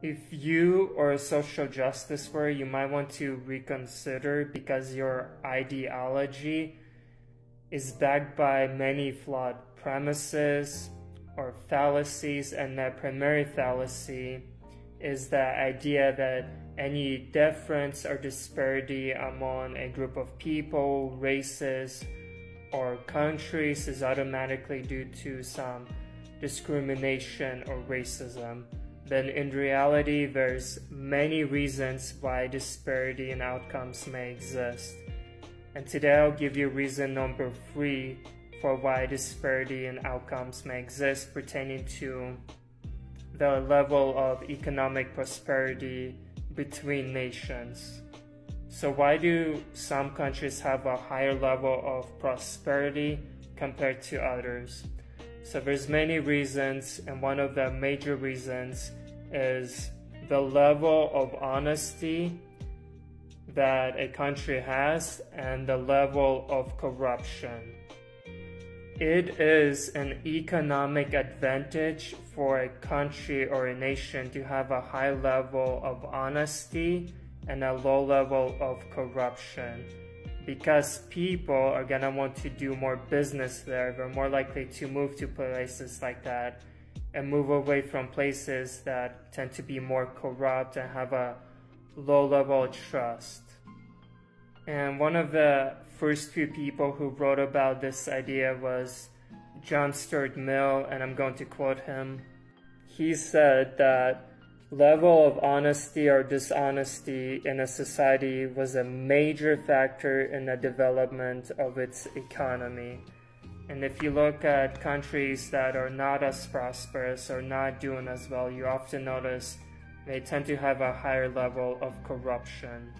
if you or a social justice warrior, you might want to reconsider because your ideology is backed by many flawed premises or fallacies, and that primary fallacy is the idea that any difference or disparity among a group of people, races, or countries is automatically due to some discrimination or racism. Then in reality, there's many reasons why disparity in outcomes may exist. And today I'll give you reason number three for why disparity in outcomes may exist pertaining to the level of economic prosperity between nations. So why do some countries have a higher level of prosperity compared to others? So there's many reasons and one of the major reasons is the level of honesty that a country has and the level of corruption. It is an economic advantage for a country or a nation to have a high level of honesty and a low level of corruption because people are gonna want to do more business there. They're more likely to move to places like that and move away from places that tend to be more corrupt and have a low level of trust. And one of the first few people who wrote about this idea was John Stuart Mill, and I'm going to quote him. He said that level of honesty or dishonesty in a society was a major factor in the development of its economy. And if you look at countries that are not as prosperous or not doing as well, you often notice they tend to have a higher level of corruption.